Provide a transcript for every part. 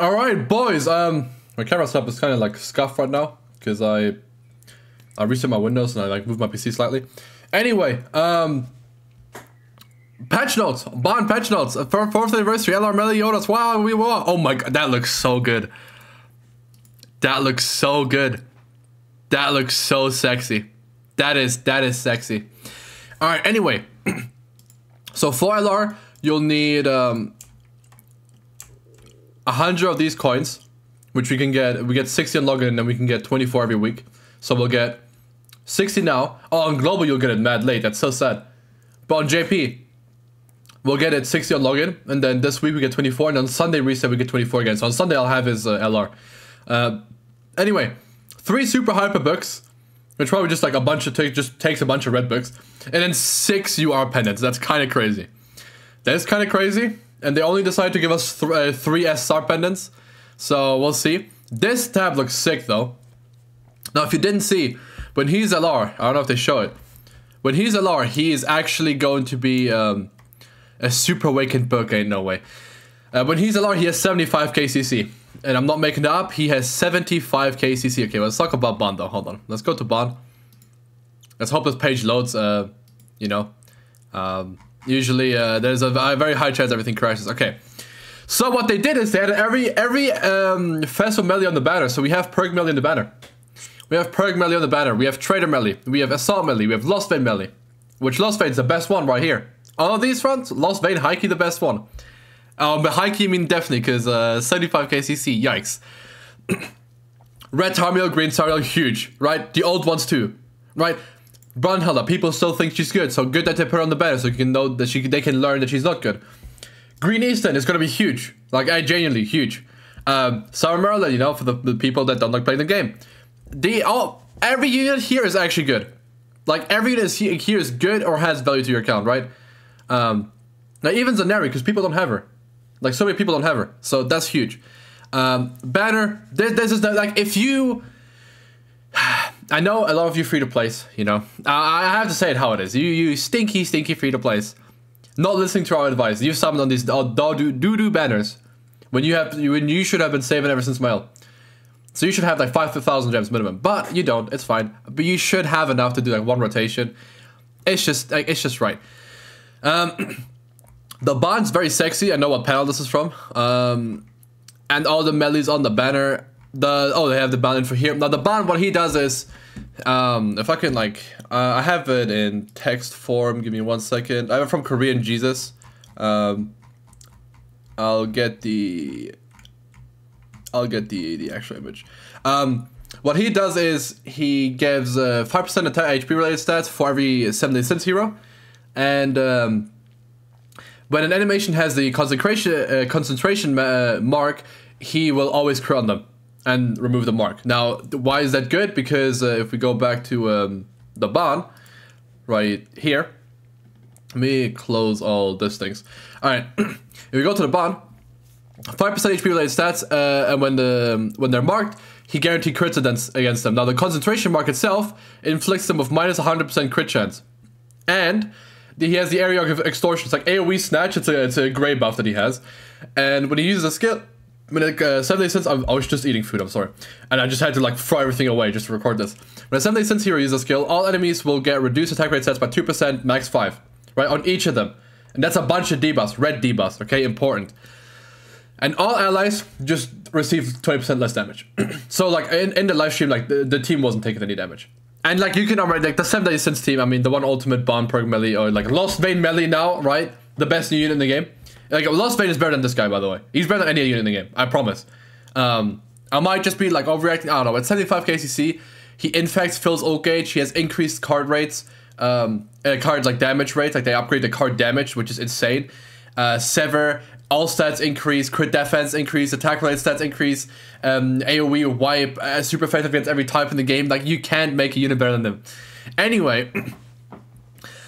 All right, boys. Um, my camera setup is kind of like scuffed right now because I I reset my windows and I like moved my PC slightly. Anyway, um, patch notes, Ban patch notes for fourth anniversary. LR Meliodas. Wow, we won. Oh my god, that looks so good. That looks so good. That looks so sexy. That is that is sexy. All right. Anyway, so for LR, you'll need um, a hundred of these coins, which we can get. We get sixty on login, and then we can get twenty four every week. So we'll get sixty now. Oh, on global you'll get it mad late. That's so sad. But on JP, we'll get it 60 on login, and then this week we get 24, and on Sunday reset we get 24 again. So on Sunday I'll have his uh, LR. Uh, anyway, three super hyper books, which probably just like a bunch of just takes a bunch of red books, and then six UR pendants. That's kind of crazy. That's kind of crazy, and they only decided to give us th uh, three SR pendants, so we'll see. This tab looks sick though. Now, if you didn't see, when he's LR, I don't know if they show it. When he's LR, he is actually going to be um, a super awakened book. Ain't no way. Uh, when he's LR, he has 75 KCC. And I'm not making that up. He has 75 KCC. Okay, let's talk about Ban though. Hold on. Let's go to Ban. Let's hope this page loads. Uh, you know, um, usually uh, there's a, very high chance everything crashes. Okay. So what they did is they had every every um, Festival Melee on the banner. So we have Perk Melee on the banner. We have Perk Melee on the banner. We have Trader Melee. We have Assault Melee. We have Lost Vayne Melee. Which Lost Vayne is the best one right here. All of these fronts, Lost Vayne, Heike the best one. Um, but Heike I mean definitely because uh, 75 KCC, yikes. Red Tarmiel, Green Tarmiel, huge, right? The old ones too, right? Brunhilda, people still think she's good, so good that they put her on the banner so you can know that she they can learn that she's not good. Green Escanor is gonna be huge, like I genuinely huge. Um, Sour Merlin, you know, for the, the people that don't like playing the game. The all every unit here is actually good. Like every unit here is good or has value to your account, right? Um, now even Zaneri, because people don't have her. Like so many people don't have her, so that's huge. Um, banner, this, this is the, like if you. I know a lot of you free to plays, you know. I, I have to say it how it is. You you stinky stinky free to plays, not listening to our advice. You summoned on these do do do banners when you have when you should have been saving ever since mail. So you should have like 5,000 gems minimum, but you don't, it's fine. But you should have enough to do like one rotation. It's just, like, it's just right. Um, the Ban's very sexy, I know what panel this is from. Um, and all the melees on the banner. The Oh, they have the Ban for here. Now the Ban, what he does is, um, if I can like, uh, I have it in text form, give me one second. i'm from Korean Jesus. Um, I'll get the I'll get the the actual image. Um, what he does is he gives uh, five percent attack HP related stats for every seventy cents hero, and um, when an animation has the concentration uh, concentration uh, mark, he will always crit on them and remove the mark. Now, why is that good? Because uh, if we go back to um, the Ban, right here, let me close all these things. All right, if we go to the Ban, Five percent HP related stats, uh, and when the when they're marked, he guaranteed crits against, against them. Now the concentration mark itself inflicts them with minus 100% crit chance, and he has the area of extortion. It's like AOE snatch. It's a it's a gray buff that he has, and when he uses a skill, Mean like uh, 70 cents. I, I was just eating food. I'm sorry, and I just had to like throw everything away just to record this. When a 70 cents hero uses a skill, all enemies will get reduced attack rate stats by two percent, max five, right on each of them, and that's a bunch of debuffs, red debuffs. Okay, important and all allies just receive 20% less damage. so like in, in the live stream, like the, the team wasn't taking any damage. And like you can already like the 70 cents team, I mean the one ultimate Ban perk melee or like Lost Vayne melee now, right? The best new unit in the game. Like Lost Vayne is better than this guy, by the way. He's better than any unit in the game, I promise. Um, I might just be like overreacting. I don't know. At 75 KCC, he infects, fills ult gauge. He has increased card rates, um, uh, cards like damage rates. Like they upgrade the card damage, which is insane. Uh, Sever all stats increase, crit defense increase, attack related stats increase, um, AoE wipe, uh, super effective against every type in the game. Like, you can't make a unit better than them. Anyway,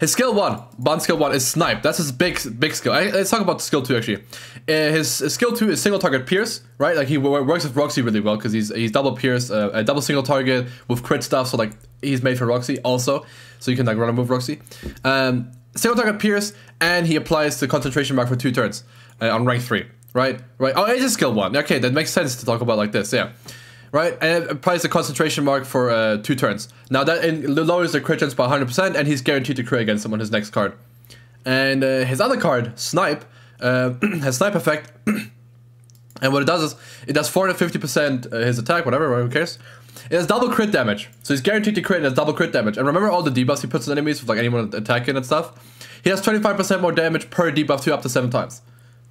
his skill one, Ban skill one is snipe. That's his big, big skill. Let's talk about skill two actually. Uh, his, his, skill two is single target pierce, right? Like he works with Roxy really well because he's he's double pierce, uh, a double single target with crit stuff. So like he's made for Roxy also, so you can like run and move Roxy. Um, single target pierce, and he applies the concentration mark for two turns uh, on rank 3. right? Right. Oh, it's a skill one. Okay, that makes sense to talk about like this. Yeah. Right, and it applies a concentration mark for uh, two turns. Now that lowers the crit chance by 100%, and he's guaranteed to crit against him on his next card. And uh, his other card, Snipe, uh, has Snipe effect, and what it does is it does 450% uh, his attack, whatever, who cares? It has double crit damage, so he's guaranteed to crit and has double crit damage. And remember all the debuffs he puts on enemies with like anyone attacking and stuff? He has 25% more damage per debuff to up to 7 times.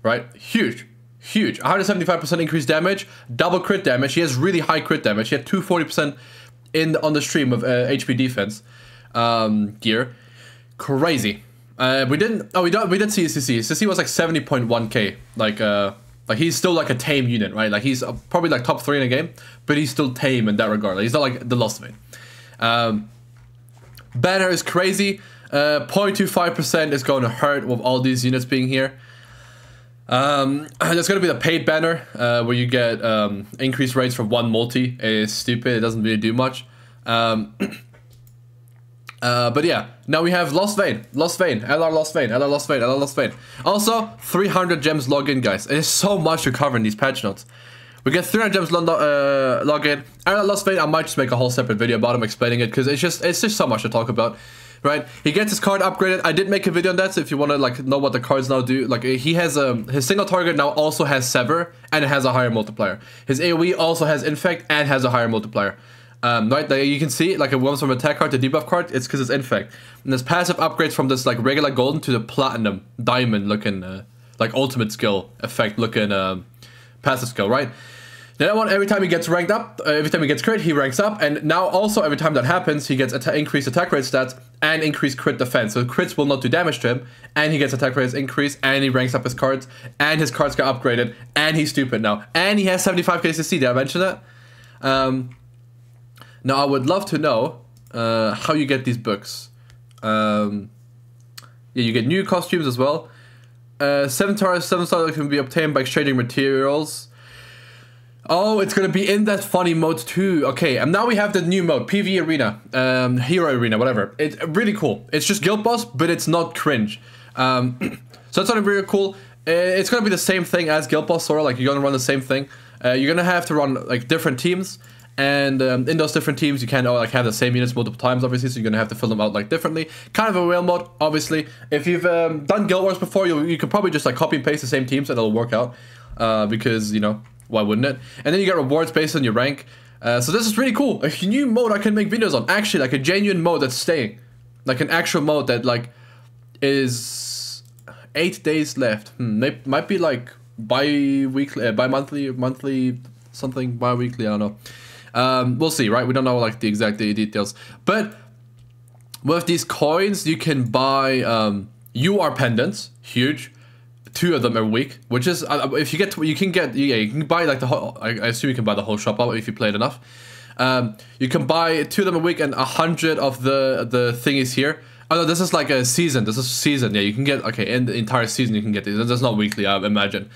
Right? Huge. Huge. 175% increased damage, double crit damage. He has really high crit damage. He had 240% in on the stream of uh, HP defense um, gear. Crazy. Uh, we didn't. Oh, we don't. We did see CC. CC was like 70.1k. Like, uh, like he's still like a tame unit, right? Like he's uh, probably like top three in the game, but he's still tame in that regard. Like, he's not like the Lost Vayne. Um, banner is crazy. 0.25% uh, is going to hurt with all these units being here. Um, there's going to be the paid banner uh, where you get um, increased rates for one multi. It's stupid. It doesn't really do much. Um, uh, but yeah, now we have Lost Vayne, Lost Vayne, LR Lost Vayne, LR Lost Vayne, LR Lost Vayne. Also, 300 gems login, guys. It is so much to cover in these patch notes. We get 300 gems log uh, login. LR Lost Vayne, I might just make a whole separate video about him explaining it because it's just it's just so much to talk about right? He gets his card upgraded. I did make a video on that, so if you want to like know what the cards now do, like he has a um, his single target now also has Sever and it has a higher multiplier. His AOE also has Infect and has a higher multiplier. Um, right, like you can see, like it goes from attack card to debuff card. It's because it's Infect, and there's passive upgrades from this like regular golden to the platinum diamond looking, uh, like ultimate skill effect looking um, passive skill, right? Then one, every time he gets ranked up, uh, every time he gets crit, he ranks up, and now also every time that happens, he gets at increased attack rate stats and increased crit defense. So crits will not do damage to him, and he gets attack rates increased, and he ranks up his cards, and his cards get upgraded, and he's stupid now, and he has 75k CC. Did I mention that? Um, now I would love to know uh, how you get these books. Um, yeah, you get new costumes as well. Uh, seven stars, seven stars can be obtained by exchanging materials. Oh, it's gonna be in that funny mode too. Okay, and now we have the new mode, PV Arena, um, Hero Arena, whatever. It's really cool. It's just Guild Boss, but it's not cringe. Um, so it's gonna really cool. Uh, it's gonna be the same thing as Guild Boss, sort of like you're gonna run the same thing. Uh, you're gonna have to run like different teams, and um, in those different teams, you can't all like have the same units multiple times, obviously. So you're gonna have to fill them out like differently. Kind of a whale mode, obviously. If you've um, done Guild Wars before, you you could probably just like copy and paste the same teams and it'll work out. Uh, because you know why wouldn't it? And then you get rewards based on your rank. Uh, so this is really cool. A new mode I can make videos on. Actually, like a genuine mode that's staying. Like an actual mode that like is eight days left. Hmm, might be like bi-weekly, uh, bi-monthly, monthly, something bi-weekly, I don't know. Um, we'll see, right? We don't know like the exact details. But with these coins, you can buy um, UR pendants, huge two of them a week, which is uh, if you get to, you can get yeah you can buy like the whole I, I assume you can buy the whole shop out if you played enough. Um, you can buy two of them a week and a hundred of the the thingies here. Oh no, this is like a season. This is season. Yeah, you can get okay in the entire season. You can get these. That's not weekly. I imagine.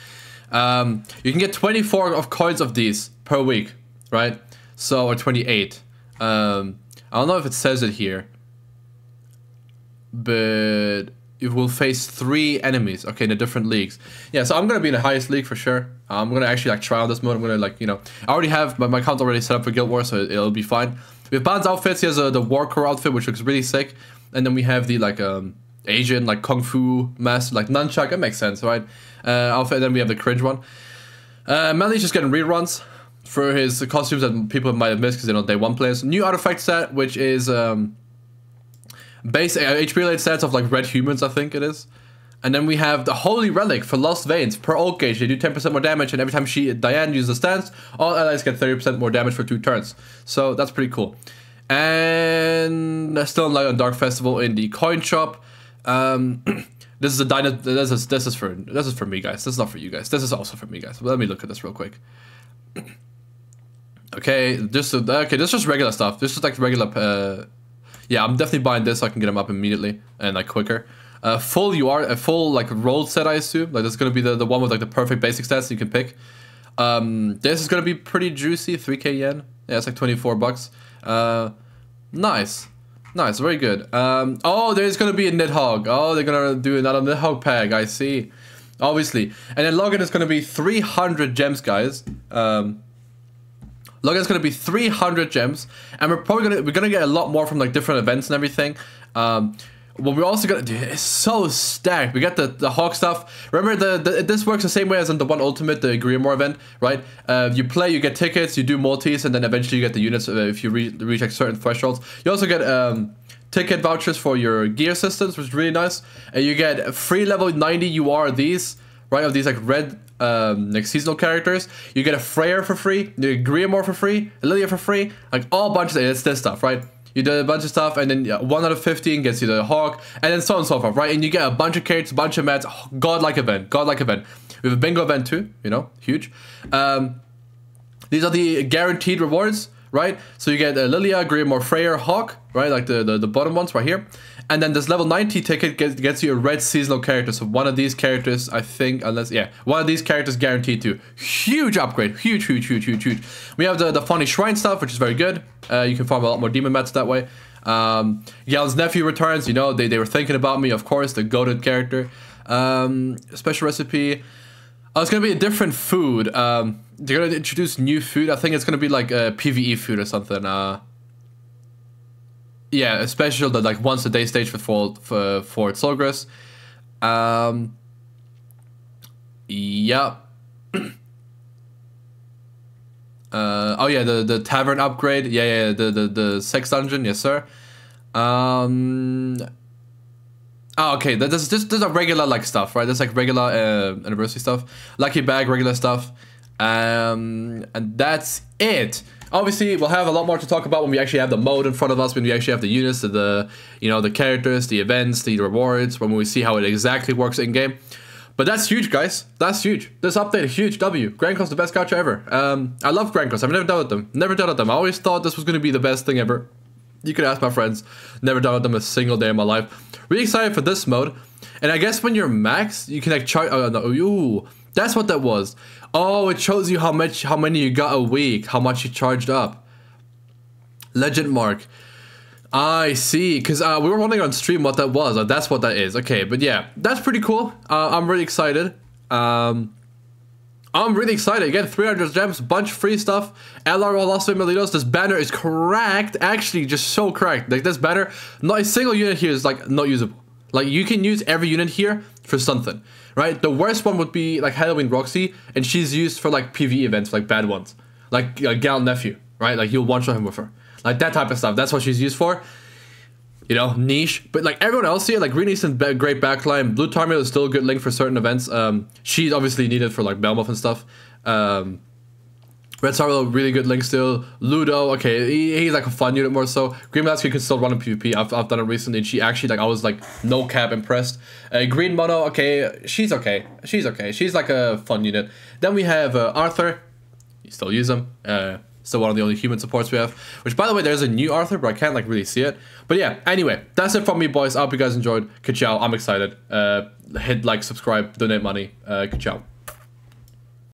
Um, you can get 24 of coins of these per week, right? So or 28. Um, I don't know if it says it here, but you will face three enemies, okay, in the different leagues. Yeah, so I'm gonna be in the highest league for sure. I'm gonna actually like try out this mode. I'm gonna like, you know, I already have my, my account already set up for Guild Wars, so it'll be fine. With Ban's outfits, he has a, the Warcore outfit, which looks really sick. And then we have the like um Asian like Kung Fu mask, like Nunchuck, that makes sense, right? Uh, outfit, and then we have the cringe one. Uh, Manly's just getting reruns for his costumes that people might have missed because they're not day one players. New artifact set, which is um base uh, HP related stats of like red humans, I think it is. And then we have the Holy Relic for Lost Vayne's. Per ult gauge, they do 10% more damage, and every time she Diane uses a stance, all allies get 30% more damage for two turns. So that's pretty cool. And still in on Dark Festival in the coin shop. Um, this is a dino. This is this is for this is for me, guys. This is not for you guys. This is also for me, guys. Let me look at this real quick. okay, just okay. This is just regular stuff. This is like regular uh, yeah, I'm definitely buying this so I can get them up immediately and like quicker. Uh, full you are a full like rolled set I assume like this is gonna be the, the one with like the perfect basic stats you can pick. Um, this is gonna be pretty juicy, 3k yen. Yeah, it's like 24 bucks. Uh, nice, nice, very good. Um, oh, there's gonna be a Nidhogg. Oh, they're gonna do another Nidhogg pack. I see. obviously. And then Logan is to be 300 gems, guys. Um, Logan's to be 300 gems, and we're probably to we're to get a lot more from like different events and everything. Um, what we're also gonna do is so stacked. We got the the Hawk stuff. Remember the, the this works the same way as in the one ultimate, the Grimoire event, right? Uh, you play, you get tickets, you do multis, and then eventually you get the units uh, if you re reach like certain thresholds. You also get um, ticket vouchers for your gear systems, which is really nice. And you get free level 90 UR these, right? Of these like red um, like seasonal characters. You get a Freyr for free, you get Grimoire for free, Lilia for free, like all bunches it's this stuff, right? You do a bunch of stuff, and then 1 out of 15 gets you the Hawk, and then so on and so forth, right? And you get a bunch of characters, a bunch of mats, godlike event, godlike event. We have a bingo event too, you know, huge. Um, these are the guaranteed rewards, right? So you get a Lilia, Grimoire, Freyr, Hawk, right? Like the, the, the bottom ones right here. And then this level 90 ticket gets, gets you a red seasonal character. So one of these characters, I think, unless, yeah, one of these characters guaranteed to. Huge upgrade. Huge, huge, huge, huge, huge. We have the, the funny shrine stuff, which is very good. Uh, you can farm a lot more demon mats that way. Um, nephew returns. You know, they, they were thinking about me, of course, the goaded character. Um, special recipe. Oh, it's gonna be a different food. Um, they're gonna introduce new food. I think it's gonna be like a PVE food or something. Uh, yeah, a special that like once a day stage for Fort for Fort Solgales. Um, yeah. uh, oh yeah, the the tavern upgrade. Yeah, yeah, the the the sex dungeon. Yes, sir. Um. Oh, okay. There's just there's a regular like stuff, right? There's like regular uh, anniversary stuff, lucky bag, regular stuff, um, and that's it obviously we'll have a lot more to talk about when we actually have the mode in front of us when we actually have the units the you know the characters the events the rewards when we see how it exactly works in game but that's huge guys. That's huge. This update huge w. Grand Cross the best gacha ever. Um i love Grand Cross. I've never done with them. Never with them. I always thought this was going to be the best thing ever. You could ask my friends. Never done with them a single day in my life. Really excited for this mode. And i guess when you're max you can like charge oh no ooh that's what that was Oh, it shows you how much, how many you got a week, how much you charged up. Legend mark. I see, because uh, we were wondering on stream what that was. Uh, that's what that is. Okay, but yeah, that's pretty cool. Uh, I'm really excited. Um, I'm really excited. Again, 300 gems, bunch of free stuff. LR Los Militos. This banner is cracked. Actually, just so cracked. Like this banner, not a single unit here is like not usable. Like you can use every unit here for something right? The worst one would be like Halloween Roxy, and she's used for like PV events, like bad ones, like uh, Gal nephew, right? Like you'll one shot him with her, like that type of stuff. That's what she's used for. You know, niche. But like everyone else here, like Green Escanor, great backline. Blue Tarmiel is still a good link for certain events. Um, she's obviously needed for like Belmoth and stuff. Um, Red Sorrow, really good link still. Ludo, okay, he, he's like a fun unit more so. Green Mask, you can still run in PvP. I've, I've done it recently she actually, like, I was like, no cap impressed. Uh, Green Mono, okay, she's okay. She's okay. She's like a fun unit. Then we have uh, Arthur. You still use him. Uh, still one of the only human supports we have. Which, by the way, there's a new Arthur, but I can't like really see it. But yeah, anyway, that's it from me, boys. I hope you guys enjoyed. Ka-chow. I'm excited. Uh, hit like, subscribe, donate money. Uh, ka-chow.